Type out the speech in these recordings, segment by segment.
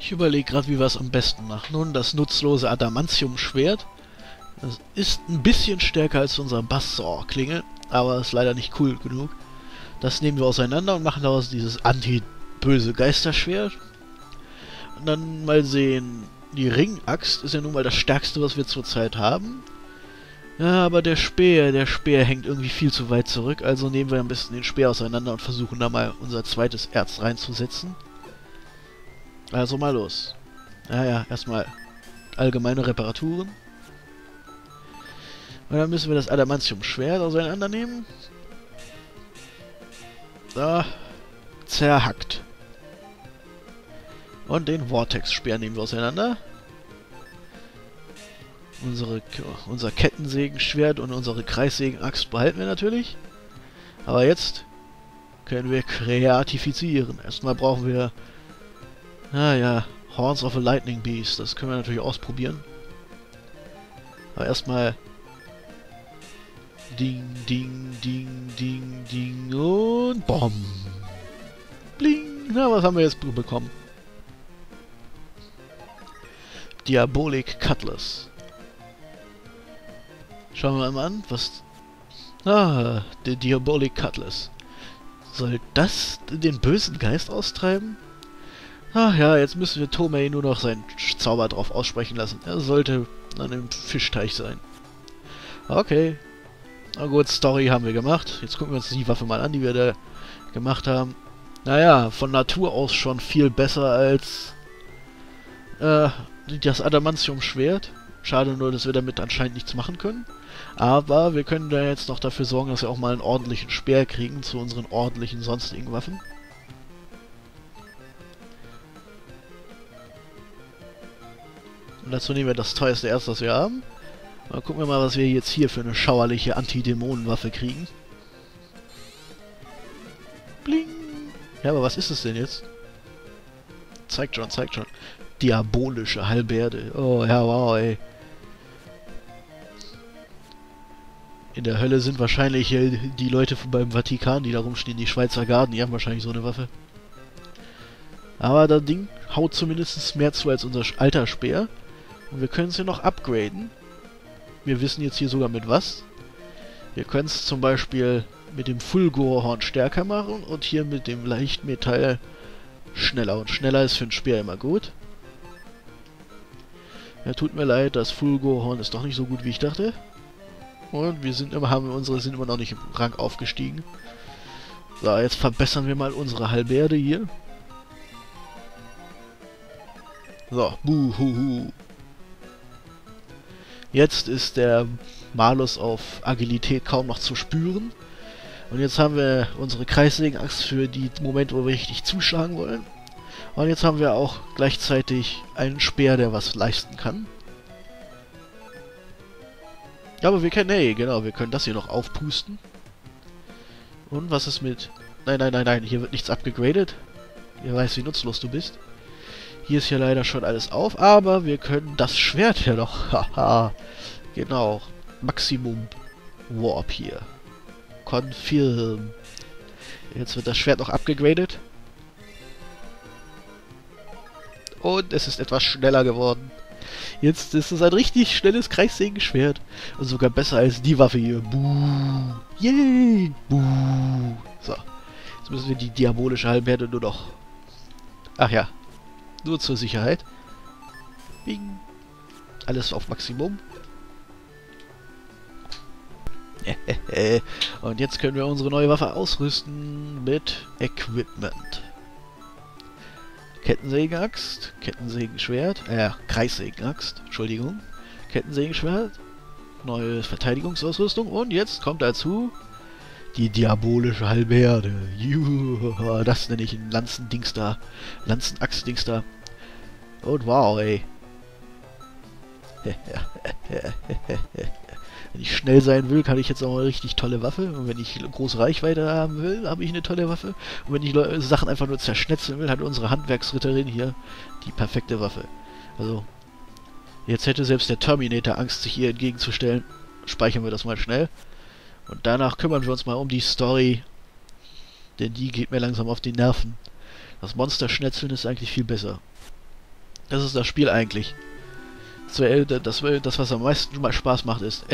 Ich überlege gerade, wie wir es am besten machen. Nun, das nutzlose Adamantium-Schwert. Das ist ein bisschen stärker als unser Bassor-Klinge, aber ist leider nicht cool genug. Das nehmen wir auseinander und machen daraus dieses anti-böse Geisterschwert. Und dann mal sehen, die Ringaxt ist ja nun mal das stärkste, was wir zurzeit haben. Ja, aber der Speer, der Speer hängt irgendwie viel zu weit zurück, also nehmen wir am besten den Speer auseinander und versuchen da mal unser zweites Erz reinzusetzen. Also mal los. Naja, erstmal allgemeine Reparaturen. Und dann müssen wir das Adamantium-Schwert auseinandernehmen. Da. Zerhackt. Und den Vortex-Speer nehmen wir auseinander. Unsere, unser Kettensägenschwert und unsere Kreissägenaxt behalten wir natürlich. Aber jetzt können wir kreatifizieren. Erstmal brauchen wir, naja, Horns of a Lightning Beast. Das können wir natürlich ausprobieren. Aber erstmal Ding, ding, ding, ding, ding und BOM. Bling. Na, was haben wir jetzt bekommen? Diabolic Cutlass. Schauen wir mal an, was... Ah, der Diabolic Cutlass. Soll das den bösen Geist austreiben? Ach ja, jetzt müssen wir Tomei nur noch seinen Zauber drauf aussprechen lassen. Er sollte an einem Fischteich sein. Okay, na gut, Story haben wir gemacht. Jetzt gucken wir uns die Waffe mal an, die wir da gemacht haben. Naja, von Natur aus schon viel besser als äh, das Adamantium-Schwert. Schade nur, dass wir damit anscheinend nichts machen können. Aber wir können da jetzt noch dafür sorgen, dass wir auch mal einen ordentlichen Speer kriegen zu unseren ordentlichen sonstigen Waffen. Und dazu nehmen wir das teuerste Erz, das wir haben. Mal gucken wir mal, was wir jetzt hier für eine schauerliche Antidämonenwaffe kriegen. Bling! Ja, aber was ist es denn jetzt? Zeigt schon, zeigt schon. Diabolische Halberde. Oh, ja, wow, ey. In der Hölle sind wahrscheinlich äh, die Leute beim Vatikan, die da rumstehen, die Schweizer Garden, die haben wahrscheinlich so eine Waffe. Aber das Ding haut zumindest mehr zu als unser alter Speer. Und wir können es ja noch upgraden. Wir wissen jetzt hier sogar mit was. Wir können es zum Beispiel mit dem Fulgurhorn stärker machen und hier mit dem Leichtmetall schneller. Und schneller ist für einen Speer immer gut. Ja, tut mir leid, das Fulgurhorn ist doch nicht so gut, wie ich dachte. Und wir sind immer, haben unsere sind immer noch nicht im Rang aufgestiegen. So, jetzt verbessern wir mal unsere Halberde hier. So, buhuhu. Jetzt ist der Malus auf Agilität kaum noch zu spüren. Und jetzt haben wir unsere Kreissägenaxt für die Momente, wo wir richtig zuschlagen wollen. Und jetzt haben wir auch gleichzeitig einen Speer, der was leisten kann. Ja, aber wir können, nee, genau, wir können das hier noch aufpusten. Und was ist mit... Nein, nein, nein, nein, hier wird nichts abgegradet. Wer weiß, wie nutzlos du bist. Hier ist ja leider schon alles auf, aber wir können das Schwert ja noch. Haha. genau. Maximum Warp hier. Confirm. Jetzt wird das Schwert noch abgegradet. Und es ist etwas schneller geworden. Jetzt ist es ein richtig schnelles Kreissägenschwert. Und sogar besser als die Waffe hier. Buh. Yay. Buh. So. Jetzt müssen wir die diabolische Halbherde nur noch... Ach ja, nur zur Sicherheit. Bing. Alles auf Maximum. Und jetzt können wir unsere neue Waffe ausrüsten mit Equipment. Kettensägenaxt, Kettensägenschwert, äh, Kreissägenaxt, Entschuldigung. Kettensägenschwert, neue Verteidigungsausrüstung und jetzt kommt dazu die diabolische Halberde. Juhu, das nenne ich ein Lanzendings da. Lanzenachsdings da. Und wow, ey. wenn ich schnell sein will, kann ich jetzt auch eine richtig tolle Waffe. Und wenn ich große Reichweite haben will, habe ich eine tolle Waffe. Und wenn ich Sachen einfach nur zerschnetzeln will, hat unsere Handwerksritterin hier die perfekte Waffe. Also, jetzt hätte selbst der Terminator Angst, sich ihr entgegenzustellen. Speichern wir das mal schnell. Und danach kümmern wir uns mal um die Story. Denn die geht mir langsam auf die Nerven. Das Monster-Schnetzeln ist eigentlich viel besser. Das ist das Spiel eigentlich. Das, das, das was am meisten Spaß macht, ist,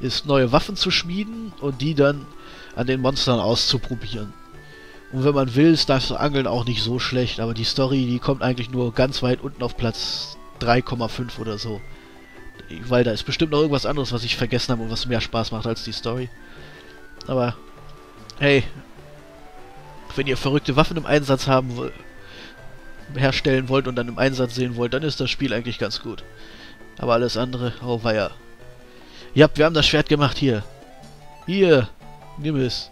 ist neue Waffen zu schmieden und die dann an den Monstern auszuprobieren. Und wenn man will, ist das Angeln auch nicht so schlecht, aber die Story, die kommt eigentlich nur ganz weit unten auf Platz 3,5 oder so. Weil da ist bestimmt noch irgendwas anderes, was ich vergessen habe und was mehr Spaß macht als die Story. Aber, hey, wenn ihr verrückte Waffen im Einsatz haben wollt, herstellen wollt und dann im Einsatz sehen wollt, dann ist das Spiel eigentlich ganz gut. Aber alles andere, oh weia. Ja, wir haben das Schwert gemacht, hier. Hier, nimm es.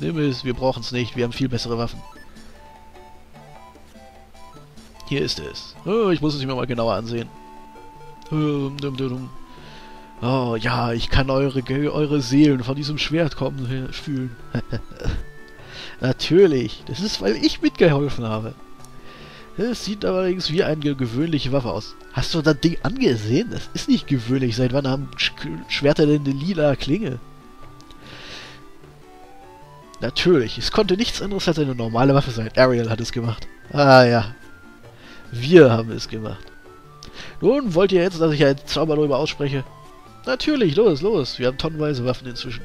Nimm es, wir brauchen es nicht, wir haben viel bessere Waffen. Hier ist es. Oh, ich muss es mir mal genauer ansehen. Oh ja, ich kann eure, eure Seelen von diesem Schwert kommen fühlen. Natürlich, das ist, weil ich mitgeholfen habe. Es sieht allerdings wie eine gewöhnliche Waffe aus. Hast du das Ding angesehen? Das ist nicht gewöhnlich. Seit wann haben Sch Schwerter denn eine lila Klinge? Natürlich, es konnte nichts anderes als eine normale Waffe sein. Ariel hat es gemacht. Ah ja. Wir haben es gemacht. Nun, wollt ihr jetzt, dass ich ein Zauber darüber ausspreche? Natürlich, los, los. Wir haben tonnenweise Waffen inzwischen.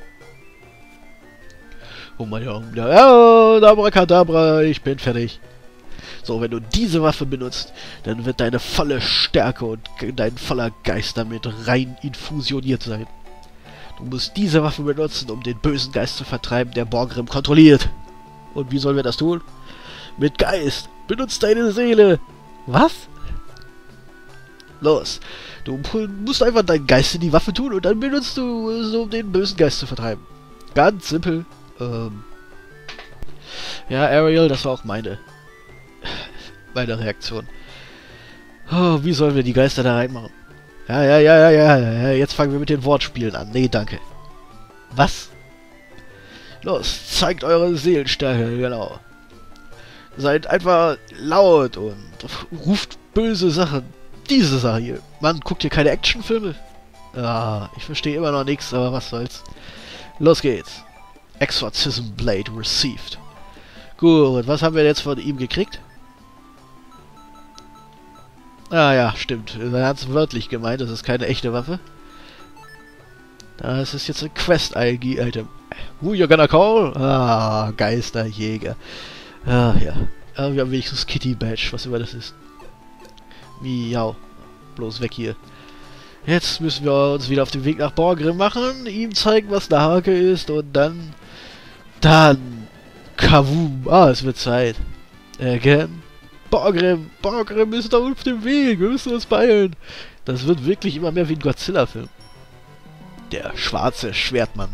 Oh mein Gott. Ja, Abracadabra, ich bin fertig. So, wenn du diese Waffe benutzt, dann wird deine volle Stärke und dein voller Geist damit rein infusioniert sein. Du musst diese Waffe benutzen, um den bösen Geist zu vertreiben, der Borgrim kontrolliert. Und wie sollen wir das tun? Mit Geist. Benutzt deine Seele. Was? Los. Du musst einfach deinen Geist in die Waffe tun und dann benutzt du es, um den bösen Geist zu vertreiben. Ganz simpel. Ähm. Ja, Ariel, das war auch meine meine Reaktion. Oh, wie sollen wir die Geister da reinmachen? Ja, ja, ja, ja, ja, ja, jetzt fangen wir mit den Wortspielen an. Nee, danke. Was? Los, zeigt eure Seelenstärke, genau. Seid einfach laut und ruft böse Sachen. Diese Sache hier. Mann, guckt ihr keine Actionfilme? Ah, ich verstehe immer noch nichts, aber was soll's. Los geht's. Exorcism Blade received. Gut, was haben wir jetzt von ihm gekriegt? Ah ja, stimmt. Er hat es wörtlich gemeint, das ist keine echte Waffe. Das ist jetzt ein Quest-Item. Who you gonna call? Ah, Geisterjäger. Ah, ja. Aber wir haben wenigstens Kitty Badge, was immer das ist. Ja. Bloß weg hier. Jetzt müssen wir uns wieder auf den Weg nach Borgrim machen, ihm zeigen, was der Hake ist und dann... Dann... Kavum. Ah, es wird Zeit. Again. Borgrim, Borgrim ist da auf dem Weg, wir müssen uns beeilen. Das wird wirklich immer mehr wie ein Godzilla-Film. Der schwarze Schwertmann.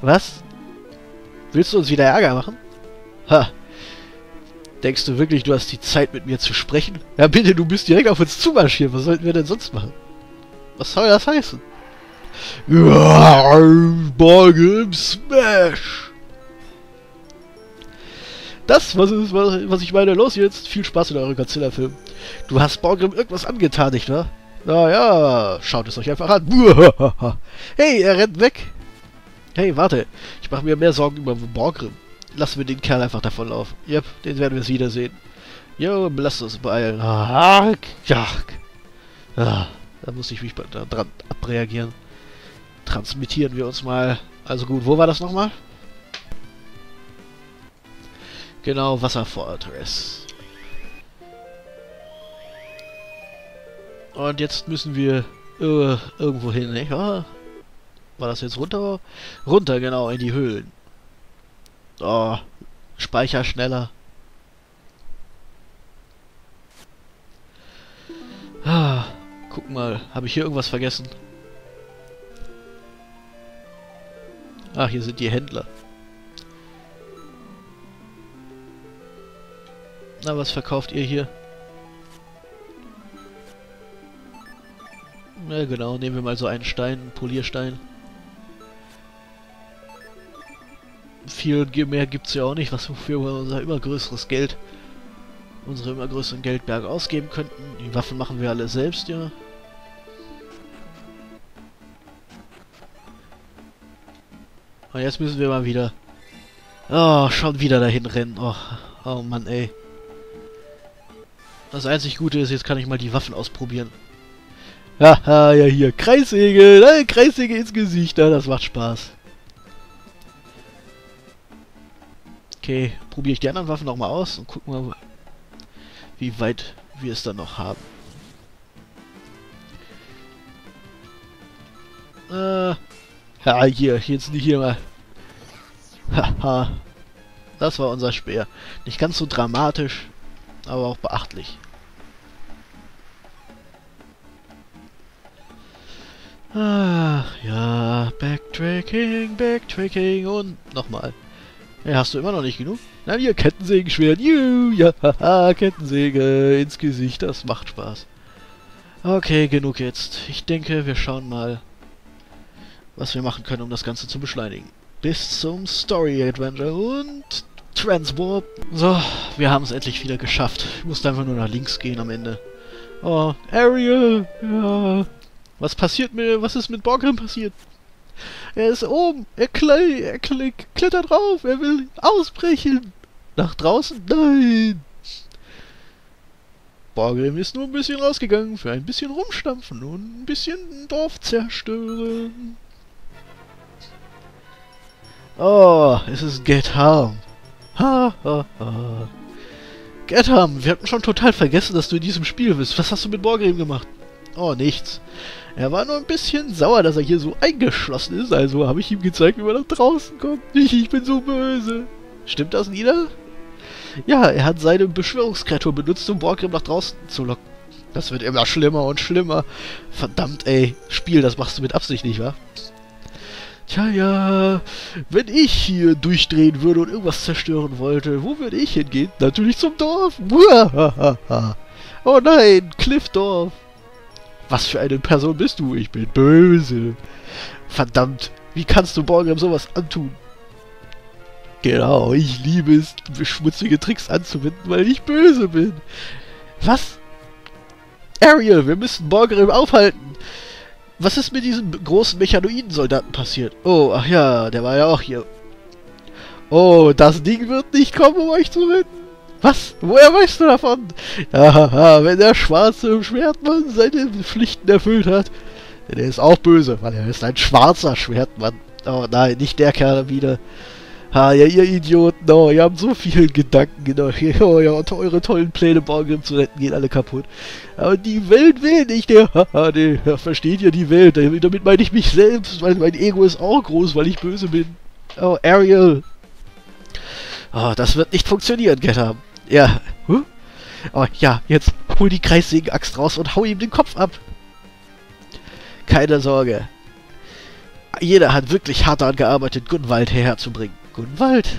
Was? Willst du uns wieder Ärger machen? Ha. Denkst du wirklich, du hast die Zeit mit mir zu sprechen? Ja bitte, du bist direkt auf uns zumarschieren. Was sollten wir denn sonst machen? Was soll das heißen? Ja, Borgrim Smash! Das, was, ist, was ich meine, los jetzt. Viel Spaß in eurem Godzilla-Film. Du hast Borgrim irgendwas angetan, nicht wahr? Naja, schaut es euch einfach an. hey, er rennt weg. Hey, warte. Ich mache mir mehr Sorgen über Borgrim. Lassen wir den Kerl einfach davonlaufen. Yep, den werden wir wiedersehen. Jo, lasst uns beeilen. Ah, ja. Ah, da muss ich mich dran abreagieren. Transmittieren wir uns mal. Also gut, wo war das nochmal? Genau, Wasserfortress. Und jetzt müssen wir äh, irgendwo hin, nicht wahr? War das jetzt runter? Runter, genau, in die Höhlen. Oh, Speicher schneller. Ah, guck mal, habe ich hier irgendwas vergessen? Ach, hier sind die Händler. Na, was verkauft ihr hier? Na genau, nehmen wir mal so einen Stein, einen Polierstein. Viel mehr gibt es ja auch nicht, was wofür wir unser immer größeres Geld, unsere immer größeren Geldberge ausgeben könnten. Die Waffen machen wir alle selbst, ja. Und jetzt müssen wir mal wieder... Oh, schon wieder dahin rennen. Oh, oh Mann, ey. Das einzig Gute ist, jetzt kann ich mal die Waffen ausprobieren. Haha, ja hier, Kreissäge, ne? Kreissäge ins Gesicht, ne? das macht Spaß. Okay, probiere ich die anderen Waffen nochmal aus und gucken mal, wie weit wir es dann noch haben. Äh, ja, hier, jetzt nicht hier mal. Haha, das war unser Speer. Nicht ganz so dramatisch, aber auch beachtlich. Ach ja, Backtracking, Backtracking und nochmal. Ja, hast du immer noch nicht genug? Na hier, Kettensägenschwert. Juhu, ja, haha, Kettensäge ins Gesicht, das macht Spaß. Okay, genug jetzt. Ich denke, wir schauen mal, was wir machen können, um das Ganze zu beschleunigen. Bis zum Story Adventure und Transwarp. So, wir haben es endlich wieder geschafft. Ich musste einfach nur nach links gehen am Ende. Oh, Ariel, ja. Was passiert mir, was ist mit Borgrim passiert? Er ist oben. Er, klei, er klick, klettert drauf. Er will ausbrechen. Nach draußen? Nein. Borgrim ist nur ein bisschen rausgegangen für ein bisschen rumstampfen und ein bisschen Dorf zerstören. Oh, es ist Get Home. Ha, ha, ha. Get Home, wir hatten schon total vergessen, dass du in diesem Spiel bist. Was hast du mit Borgrim gemacht? Oh, nichts. Er war nur ein bisschen sauer, dass er hier so eingeschlossen ist, also habe ich ihm gezeigt, wie man nach draußen kommt. Ich, ich bin so böse. Stimmt das, Nina? Ja, er hat seine Beschwörungskreatur benutzt, um Borgrim nach draußen zu locken. Das wird immer schlimmer und schlimmer. Verdammt, ey. Spiel, das machst du mit Absicht nicht, wa? Tja, ja, wenn ich hier durchdrehen würde und irgendwas zerstören wollte, wo würde ich hingehen? Natürlich zum Dorf. oh nein, Cliffdorf. Was für eine Person bist du? Ich bin böse. Verdammt, wie kannst du Borgrim sowas antun? Genau, ich liebe es, schmutzige Tricks anzuwenden, weil ich böse bin. Was? Ariel, wir müssen Borgrim aufhalten. Was ist mit diesem großen Mechanoiden-Soldaten passiert? Oh, ach ja, der war ja auch hier. Oh, das Ding wird nicht kommen, um euch zu retten. Was? Woher weißt du davon? Haha, wenn der schwarze Schwertmann seine Pflichten erfüllt hat. Denn er ist auch böse, weil er ist ein schwarzer Schwertmann. Oh nein, nicht der Kerl wieder. Ha, ja, ihr Idioten, oh, ihr habt so viele Gedanken in euch. Oh, ja, und eure tollen Pläne, Borgrim zu retten, gehen alle kaputt. Aber die Welt will nicht, der, haha, nee, versteht ihr die Welt? Damit meine ich mich selbst, weil mein Ego ist auch groß, weil ich böse bin. Oh, Ariel. Oh, das wird nicht funktionieren, Getter. Ja. Huh? Oh, ja, jetzt hol die Kreissägenaxt raus und hau ihm den Kopf ab. Keine Sorge. Jeder hat wirklich hart daran gearbeitet, Gunwald herzubringen. Gunwald?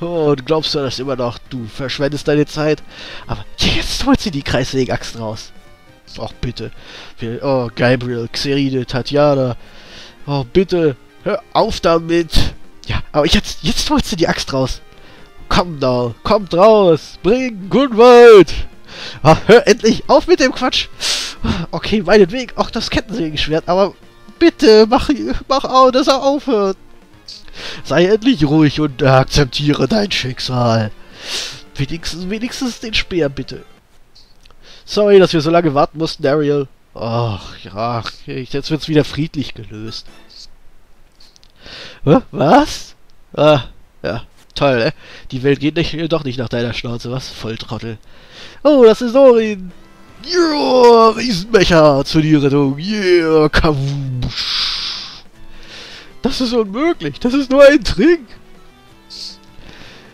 Oh, und glaubst du das immer noch? Du verschwendest deine Zeit. Aber jetzt holt sie die Kreissägenaxt raus. Och, bitte. Oh, Gabriel, Xeride, Tatjana. Oh, bitte. Hör auf damit. Ja, aber jetzt, jetzt holt sie die Axt raus. Komm da, kommt raus, bring Gunwald! Ach, hör endlich auf mit dem Quatsch! Okay, meinetwegen auch das Kettensägenschwert, aber bitte, mach, mach auf, dass er aufhört! Sei endlich ruhig und akzeptiere dein Schicksal. Wenigstens, wenigstens den Speer, bitte. Sorry, dass wir so lange warten mussten, Ariel. Ach, ja, jetzt wird's wieder friedlich gelöst. Was? Ah, ja, Toll, ne? Die Welt geht nicht, doch nicht nach deiner Schnauze, was? Volltrottel. Oh, das ist Orin! Yeah, Riesenbecher zu die Rettung. Yeah, kavusch. Das ist unmöglich. Das ist nur ein Trick.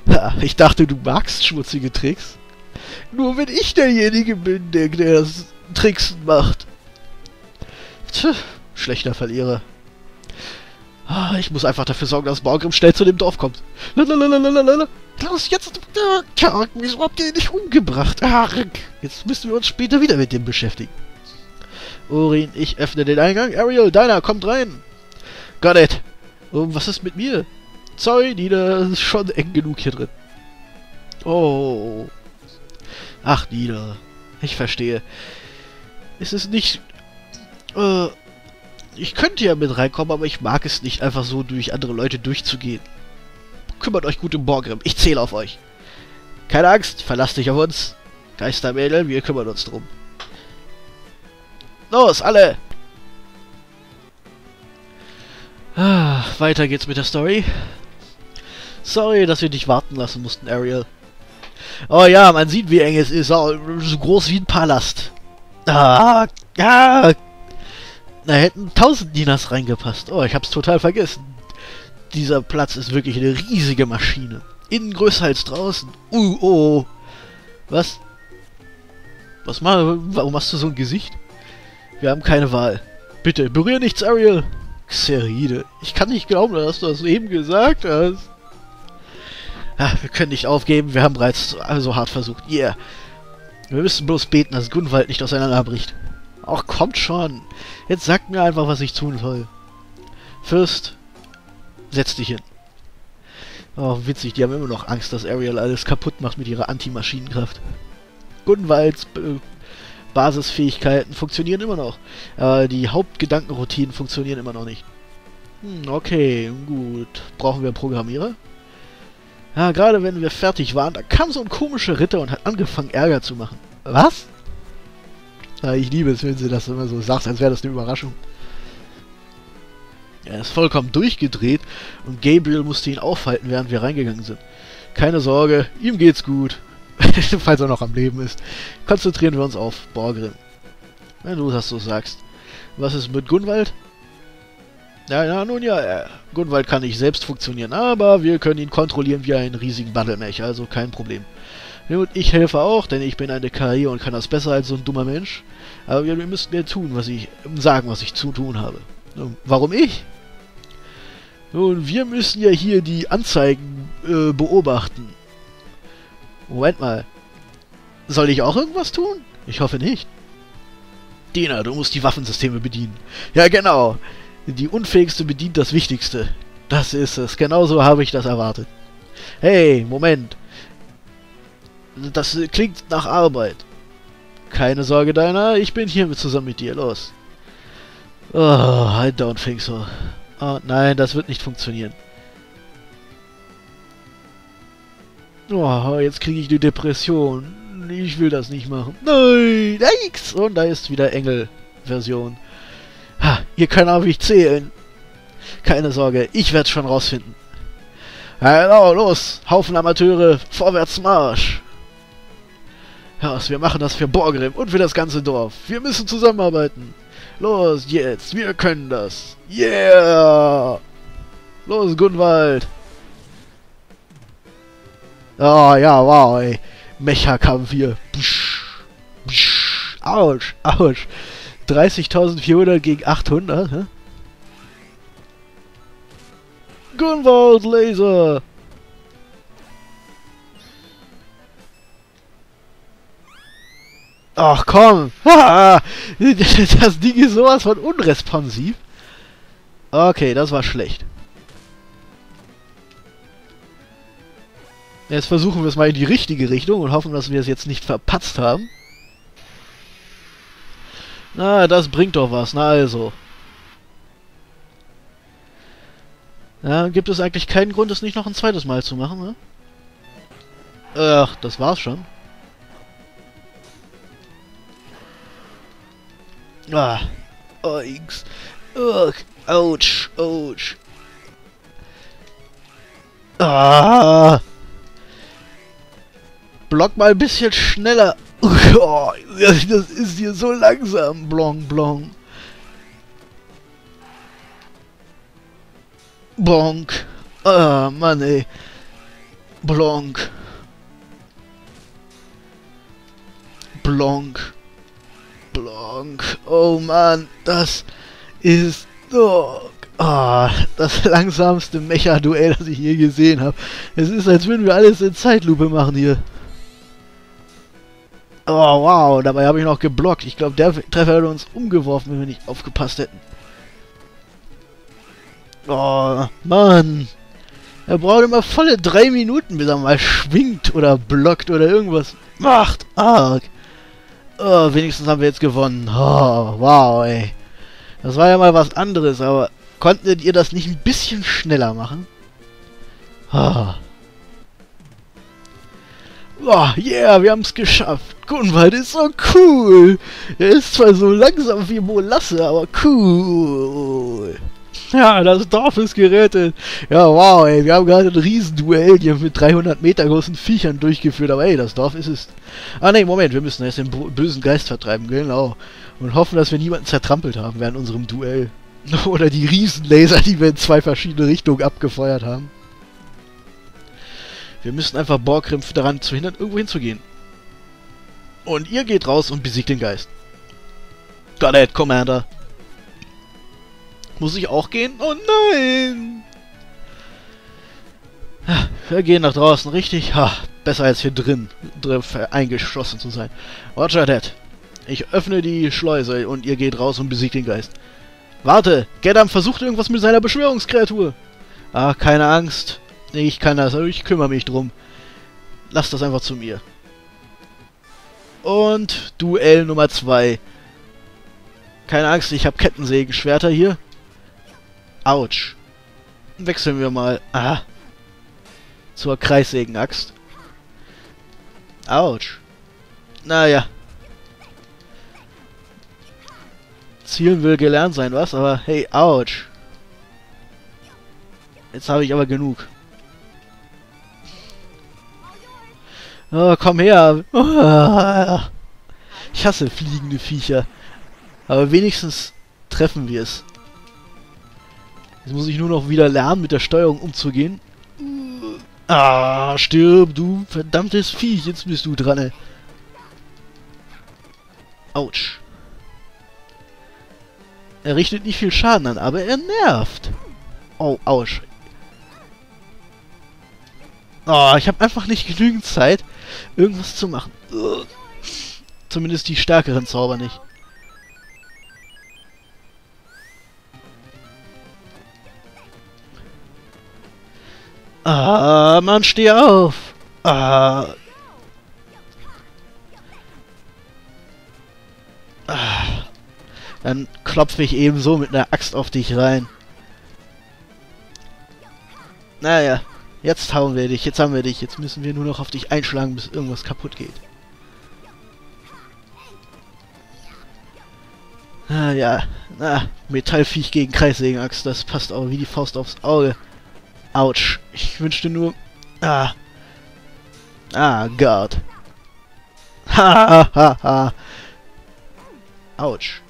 Ha, ich dachte, du magst schmutzige Tricks. Nur wenn ich derjenige bin, der, der das Tricks macht. Tch, schlechter Verlierer. Ah, ich muss einfach dafür sorgen, dass Borgrim schnell zu dem Dorf kommt. Lalalala. Los, jetzt... Tja, wieso habt ihr ihn nicht umgebracht? Ach, jetzt müssen wir uns später wieder mit dem beschäftigen. Urin, ich öffne den Eingang. Ariel, deiner, kommt rein. Got it. Und was ist mit mir? Sorry, Nina, ist schon eng genug hier drin. Oh. Ach, Nina. Ich verstehe. Es ist nicht... Äh, ich könnte ja mit reinkommen, aber ich mag es nicht, einfach so durch andere Leute durchzugehen. Kümmert euch gut um Borgrim. Ich zähle auf euch. Keine Angst, verlasst dich auf uns. Geistermädel, wir kümmern uns drum. Los, alle! Ah, weiter geht's mit der Story. Sorry, dass wir dich warten lassen mussten, Ariel. Oh ja, man sieht, wie eng es ist. Oh, so groß wie ein Palast. Ah, ja. Da hätten tausend Dinas reingepasst. Oh, ich hab's total vergessen. Dieser Platz ist wirklich eine riesige Maschine. Innen größer als draußen. Uh, oh. Was? Was mal? Warum hast du so ein Gesicht? Wir haben keine Wahl. Bitte, berühr nichts, Ariel. Xeride. Ich kann nicht glauben, dass du das eben gesagt hast. Ah, wir können nicht aufgeben, wir haben bereits so hart versucht. Yeah. Wir müssen bloß beten, dass Gunwald nicht auseinanderbricht. Ach, kommt schon. Jetzt sagt mir einfach, was ich tun soll. Fürst, setz dich hin. Oh, witzig, die haben immer noch Angst, dass Ariel alles kaputt macht mit ihrer Anti-Maschinenkraft. Gunwalds äh, Basisfähigkeiten funktionieren immer noch. Aber die Hauptgedankenroutinen funktionieren immer noch nicht. Hm, okay, gut. Brauchen wir Programmierer? Ja, gerade wenn wir fertig waren, da kam so ein komischer Ritter und hat angefangen, Ärger zu machen. Was? Ich liebe es, wenn sie das immer so sagt, als wäre das eine Überraschung. Er ist vollkommen durchgedreht und Gabriel musste ihn aufhalten, während wir reingegangen sind. Keine Sorge, ihm geht's gut. Falls er noch am Leben ist. Konzentrieren wir uns auf Borgrim. Wenn du das so sagst. Was ist mit Gunwald? Ja, ja, nun ja, äh, Gunwald kann nicht selbst funktionieren, aber wir können ihn kontrollieren wie einen riesigen Battlemech, also kein Problem. Und ich helfe auch, denn ich bin eine KI und kann das besser als so ein dummer Mensch. Aber wir, müssen mir tun, was ich, sagen, was ich zu tun habe. Warum ich? Nun, wir müssen ja hier die Anzeigen äh, beobachten. Moment mal. Soll ich auch irgendwas tun? Ich hoffe nicht. Dina, du musst die Waffensysteme bedienen. Ja, genau. Die Unfähigste bedient das Wichtigste. Das ist es. Genauso habe ich das erwartet. Hey, Moment. Das klingt nach Arbeit. Keine Sorge, Deiner. Ich bin hier zusammen mit dir. Los. Oh, I don't think so. Oh, nein, das wird nicht funktionieren. Oh, jetzt kriege ich die Depression. Ich will das nicht machen. Nein, nix. Und da ist wieder Engel-Version. Ha, ihr könnt auf mich zählen. Keine Sorge, ich werde schon rausfinden. Hallo, los, Haufen Amateure, vorwärts Marsch. Ja, wir machen das für Borgrim und für das ganze Dorf. Wir müssen zusammenarbeiten. Los, jetzt, wir können das. Yeah! Los, Gunwald. Oh, ja, wow, ey. Mecha-Kampf hier. Psch, psch, ouch, ouch. 30.400 gegen 800, hä? Gunwald Laser! Ach komm! Das Ding ist sowas von unresponsiv. Okay, das war schlecht. Jetzt versuchen wir es mal in die richtige Richtung und hoffen, dass wir es jetzt nicht verpatzt haben. Na, das bringt doch was. Na also. Ja, gibt es eigentlich keinen Grund, es nicht noch ein zweites Mal zu machen, ne? Ach, das war's schon. Ah. Oix. Ugh. Autsch. Autsch. Ah. Block mal ein bisschen schneller. Oh, das ist hier so langsam. Blong, blong. Bonk. Ah, Mann, ey. Blonk. Blonk. Blonk. Oh Mann, das ist... Oh, oh, das langsamste Mecha-Duell, das ich je gesehen habe. Es ist, als würden wir alles in Zeitlupe machen hier. Oh, wow, dabei habe ich noch geblockt. Ich glaube, der Treffer hätte uns umgeworfen, wenn wir nicht aufgepasst hätten. Oh, Mann. Er braucht immer volle drei Minuten, bis er mal schwingt oder blockt oder irgendwas macht. Arg. Oh, wenigstens haben wir jetzt gewonnen. Oh, wow, ey. Das war ja mal was anderes, aber konntet ihr das nicht ein bisschen schneller machen? Oh. Oh, yeah, wir haben es geschafft. Gunwald ist so cool. Er ist zwar so langsam wie Molasse, aber cool. Ja, das Dorf ist gerettet. Ja, wow, ey, wir haben gerade ein Riesenduell hier mit 300 Meter großen Viechern durchgeführt, aber ey, das Dorf ist es. Ah, nee, Moment, wir müssen erst den bösen Geist vertreiben, genau. Und hoffen, dass wir niemanden zertrampelt haben während unserem Duell. Oder die Riesenlaser, die wir in zwei verschiedene Richtungen abgefeuert haben. Wir müssen einfach Borgrim daran zu hindern, irgendwo hinzugehen. Und ihr geht raus und besiegt den Geist. Got it, Commander. Muss ich auch gehen? Oh nein! Wir gehen nach draußen, richtig? Ha, besser als hier drin, drin eingeschlossen zu sein. Roger that. Ich öffne die Schleuse und ihr geht raus und besiegt den Geist. Warte, Gedam versucht irgendwas mit seiner Beschwörungskreatur. Ah, keine Angst. Ich kann das, ich kümmere mich drum. Lass das einfach zu mir. Und Duell Nummer 2. Keine Angst, ich habe Kettensägenschwerter hier. Autsch. Wechseln wir mal. Aha. Zur Kreissägenaxt. Autsch. Naja. Zielen will gelernt sein, was? Aber hey, ouch. Jetzt habe ich aber genug. Oh, komm her. Ich hasse fliegende Viecher. Aber wenigstens treffen wir es. Jetzt muss ich nur noch wieder lernen, mit der Steuerung umzugehen. Ah, stirb, du verdammtes Viech. Jetzt bist du dran, ey. Autsch. Er richtet nicht viel Schaden an, aber er nervt. Oh, Autsch. Oh, ich habe einfach nicht genügend Zeit, irgendwas zu machen. Zumindest die stärkeren Zauber nicht. Ah, Mann, steh auf! Ah. ah. Dann klopfe ich ebenso mit einer Axt auf dich rein. Naja, jetzt hauen wir dich, jetzt haben wir dich. Jetzt müssen wir nur noch auf dich einschlagen, bis irgendwas kaputt geht. Ah ja, na, Metallviech gegen Kreissägenaxt, das passt auch wie die Faust aufs Auge. Autsch. Ich wünschte nur... Ah. Ah, Gott. Ha, ha, ha, ha. Autsch.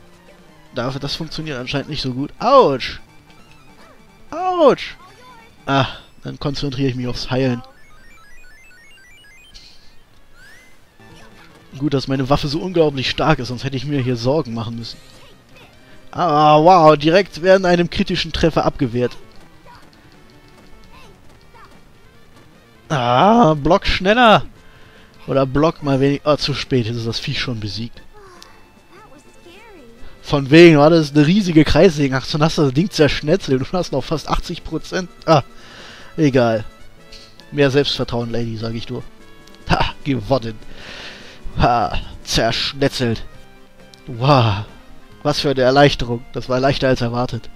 Dafür, das funktioniert anscheinend nicht so gut. Autsch. Autsch. Ah, dann konzentriere ich mich aufs Heilen. Gut, dass meine Waffe so unglaublich stark ist, sonst hätte ich mir hier Sorgen machen müssen. Ah, wow, direkt werden einem kritischen Treffer abgewehrt. Ah, Block schneller. Oder Block mal wenig... Ah, zu spät, jetzt ist das Viech schon besiegt. Von wegen, war das eine riesige Kreissäge. Ach, so hast du das Ding zerschnetzelt. Du hast noch fast 80%. Ah, egal. Mehr Selbstvertrauen, Lady, sag ich nur. Ha, gewonnen. Ha, zerschnetzelt. Wow. Was für eine Erleichterung. Das war leichter als erwartet.